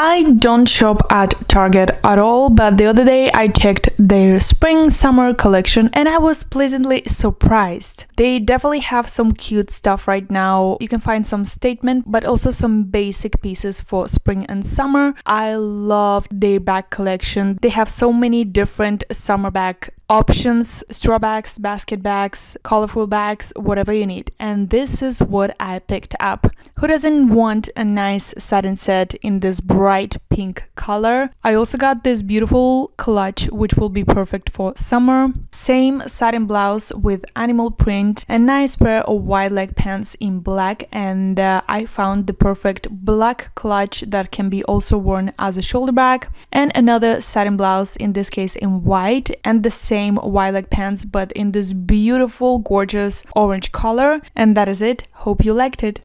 I don't shop at Target at all, but the other day I checked their spring summer collection and I was pleasantly surprised. They definitely have some cute stuff right now. You can find some statement, but also some basic pieces for spring and summer. I love their bag collection. They have so many different summer bag options straw bags basket bags colorful bags whatever you need and this is what i picked up who doesn't want a nice satin set in this bright pink color? I also got this beautiful clutch which will be perfect for summer. Same satin blouse with animal print a nice pair of wide leg pants in black and uh, i found the perfect black clutch that can be also worn as a shoulder bag and another satin blouse in this case in white and the same wide leg pants but in this beautiful gorgeous orange color. And that is it. Hope you liked it